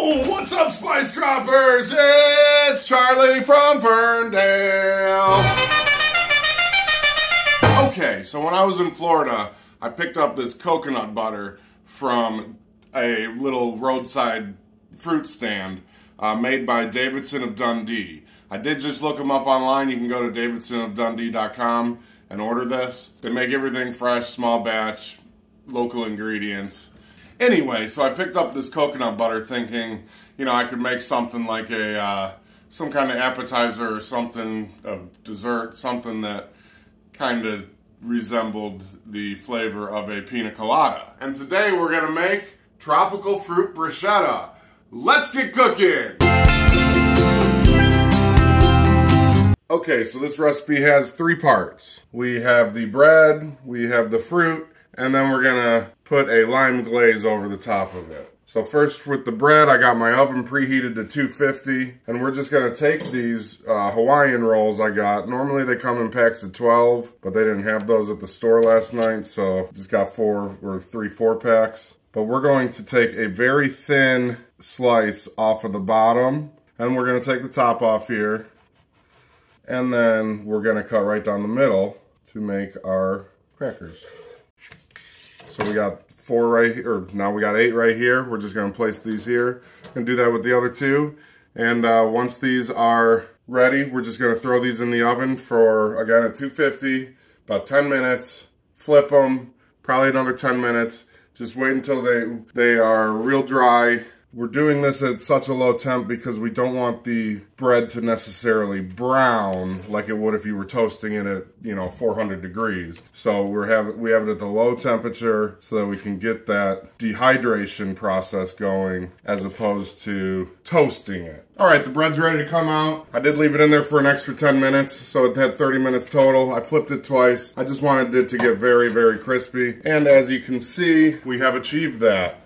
What's up, Spice Droppers? It's Charlie from Ferndale. Okay, so when I was in Florida, I picked up this coconut butter from a little roadside fruit stand uh, made by Davidson of Dundee. I did just look them up online. You can go to davidsonofdundee.com and order this. They make everything fresh, small batch, local ingredients. Anyway, so I picked up this coconut butter thinking, you know, I could make something like a, uh, some kind of appetizer or something, a dessert, something that kind of resembled the flavor of a pina colada. And today we're gonna make tropical fruit bruschetta. Let's get cooking! Okay, so this recipe has three parts. We have the bread, we have the fruit, and then we're gonna put a lime glaze over the top of it. So first with the bread, I got my oven preheated to 250, and we're just gonna take these uh, Hawaiian rolls I got. Normally they come in packs of 12, but they didn't have those at the store last night, so just got four or three four packs. But we're going to take a very thin slice off of the bottom, and we're gonna take the top off here, and then we're gonna cut right down the middle to make our crackers. So we got four right here, or now we got eight right here. We're just gonna place these here and do that with the other two. And uh, once these are ready, we're just gonna throw these in the oven for, again, at 250, about 10 minutes, flip them, probably another 10 minutes. Just wait until they, they are real dry we're doing this at such a low temp because we don't want the bread to necessarily brown like it would if you were toasting it at, you know, 400 degrees. So we're have we have it at the low temperature so that we can get that dehydration process going as opposed to toasting it. All right, the bread's ready to come out. I did leave it in there for an extra 10 minutes, so it had 30 minutes total. I flipped it twice. I just wanted it to get very, very crispy. And as you can see, we have achieved that.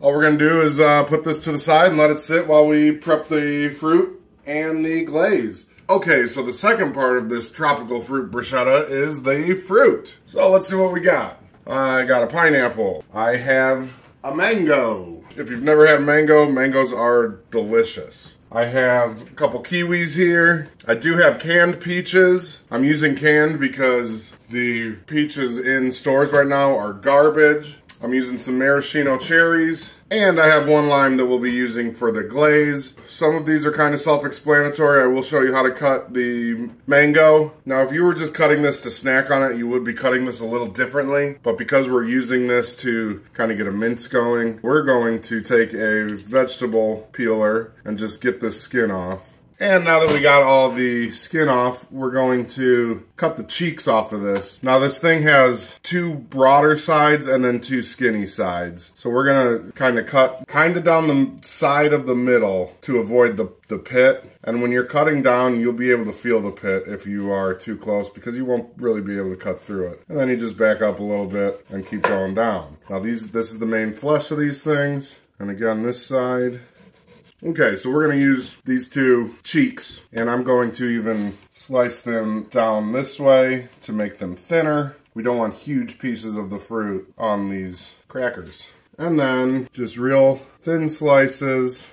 All we're gonna do is uh, put this to the side and let it sit while we prep the fruit and the glaze. Okay, so the second part of this tropical fruit bruschetta is the fruit. So let's see what we got. I got a pineapple. I have a mango. If you've never had mango, mangoes are delicious. I have a couple kiwis here. I do have canned peaches. I'm using canned because the peaches in stores right now are garbage. I'm using some maraschino cherries, and I have one lime that we'll be using for the glaze. Some of these are kind of self-explanatory. I will show you how to cut the mango. Now, if you were just cutting this to snack on it, you would be cutting this a little differently. But because we're using this to kind of get a mince going, we're going to take a vegetable peeler and just get the skin off. And now that we got all the skin off, we're going to cut the cheeks off of this. Now this thing has two broader sides and then two skinny sides. So we're gonna kind of cut kind of down the side of the middle to avoid the, the pit. And when you're cutting down, you'll be able to feel the pit if you are too close because you won't really be able to cut through it. And then you just back up a little bit and keep going down. Now these, this is the main flesh of these things. And again, this side Okay, so we're going to use these two cheeks, and I'm going to even slice them down this way to make them thinner. We don't want huge pieces of the fruit on these crackers. And then just real thin slices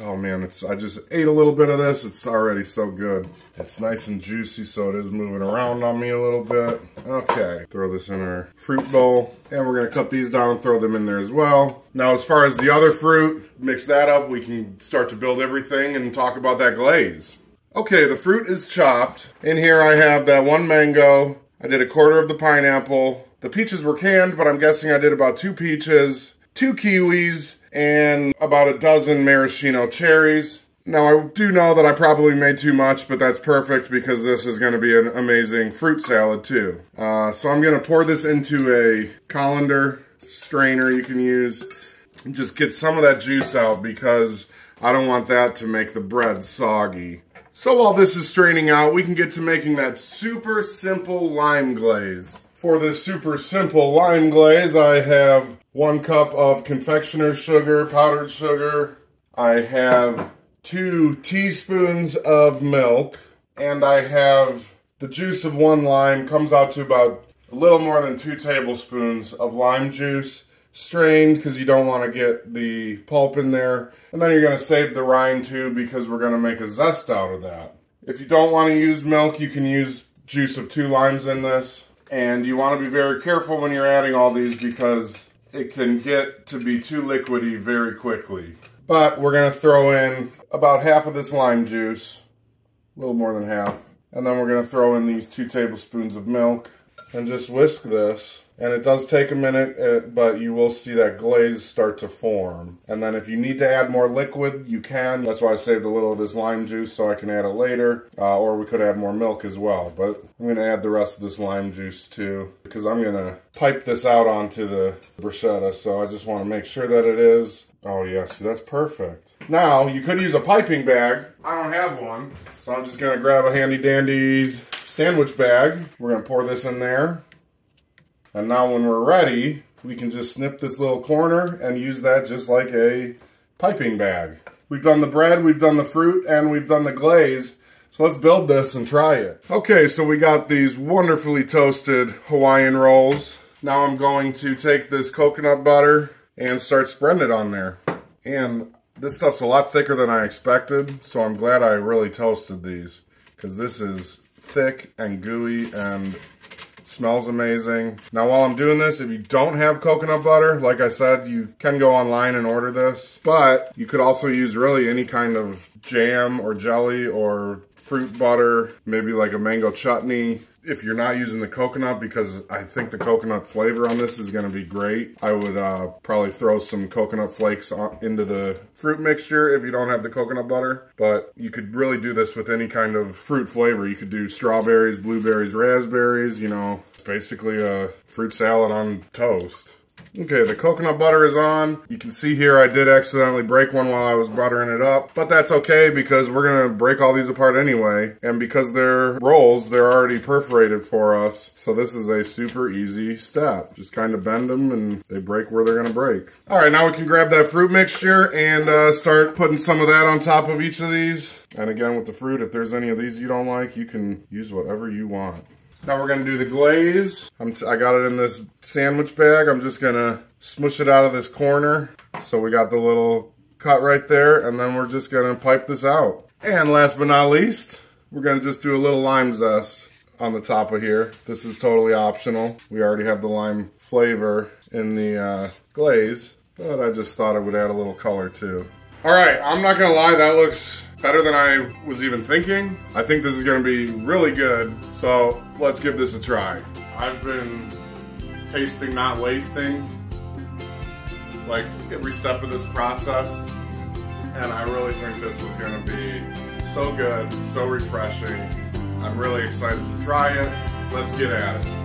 Oh man, it's I just ate a little bit of this. It's already so good. It's nice and juicy, so it is moving around on me a little bit. Okay, throw this in our fruit bowl. And we're gonna cut these down and throw them in there as well. Now, as far as the other fruit, mix that up. We can start to build everything and talk about that glaze. Okay, the fruit is chopped. In here I have that one mango. I did a quarter of the pineapple. The peaches were canned, but I'm guessing I did about two peaches, two kiwis, and about a dozen maraschino cherries. Now, I do know that I probably made too much, but that's perfect because this is going to be an amazing fruit salad too. Uh, so I'm going to pour this into a colander strainer you can use and just get some of that juice out because I don't want that to make the bread soggy. So while this is straining out, we can get to making that super simple lime glaze. For this super simple lime glaze, I have one cup of confectioner's sugar, powdered sugar. I have two teaspoons of milk, and I have the juice of one lime, comes out to about a little more than two tablespoons of lime juice. strained because you don't want to get the pulp in there. And then you're going to save the rind too because we're going to make a zest out of that. If you don't want to use milk, you can use juice of two limes in this. And you want to be very careful when you're adding all these because it can get to be too liquidy very quickly. But we're going to throw in about half of this lime juice, a little more than half. And then we're going to throw in these two tablespoons of milk and just whisk this and it does take a minute, uh, but you will see that glaze start to form. And then if you need to add more liquid, you can. That's why I saved a little of this lime juice so I can add it later. Uh, or we could add more milk as well. But I'm going to add the rest of this lime juice too. Because I'm going to pipe this out onto the bruschetta. So I just want to make sure that it is. Oh yes, that's perfect. Now, you could use a piping bag. I don't have one. So I'm just going to grab a handy dandy sandwich bag. We're going to pour this in there. And now when we're ready, we can just snip this little corner and use that just like a piping bag. We've done the bread, we've done the fruit, and we've done the glaze. So let's build this and try it. Okay, so we got these wonderfully toasted Hawaiian rolls. Now I'm going to take this coconut butter and start spreading it on there. And this stuff's a lot thicker than I expected, so I'm glad I really toasted these because this is thick and gooey and Smells amazing. Now while I'm doing this, if you don't have coconut butter, like I said, you can go online and order this. But you could also use really any kind of jam or jelly or fruit butter, maybe like a mango chutney. If you're not using the coconut, because I think the coconut flavor on this is gonna be great, I would uh, probably throw some coconut flakes into the fruit mixture if you don't have the coconut butter. But you could really do this with any kind of fruit flavor. You could do strawberries, blueberries, raspberries, you know, basically a fruit salad on toast. Okay, the coconut butter is on. You can see here I did accidentally break one while I was buttering it up, but that's okay because we're gonna break all these apart anyway. And because they're rolls, they're already perforated for us. So this is a super easy step. Just kind of bend them and they break where they're gonna break. All right, now we can grab that fruit mixture and uh, start putting some of that on top of each of these. And again, with the fruit, if there's any of these you don't like, you can use whatever you want. Now we're gonna do the glaze. i got it in this sandwich bag. I'm just gonna smush it out of this corner. So we got the little cut right there and then we're just gonna pipe this out. And last but not least, we're gonna just do a little lime zest on the top of here. This is totally optional. We already have the lime flavor in the uh, glaze, but I just thought it would add a little color too. All right, I'm not gonna lie, that looks better than I was even thinking. I think this is gonna be really good, so let's give this a try. I've been tasting, not wasting, like every step of this process, and I really think this is gonna be so good, so refreshing. I'm really excited to try it. Let's get at it.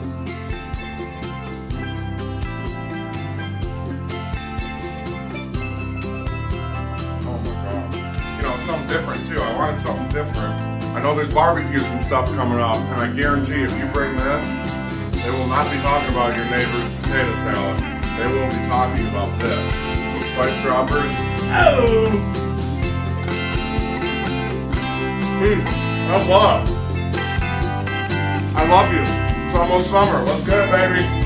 Different too. I wanted something different. I know there's barbecues and stuff coming up, and I guarantee if you bring this, they will not be talking about your neighbor's potato salad. They will be talking about this. So spice droppers. Oh! Mmm, I love. I love you. It's almost summer. Let's get it, baby.